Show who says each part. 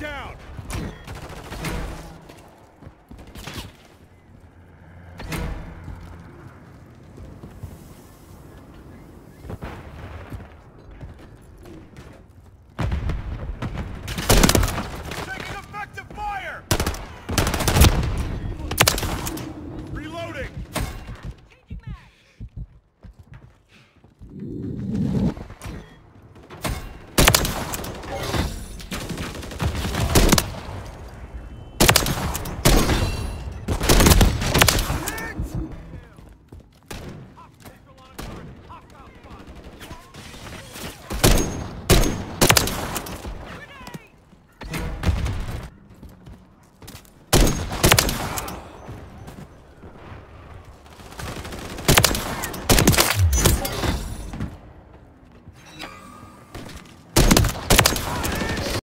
Speaker 1: down!